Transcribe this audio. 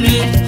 me.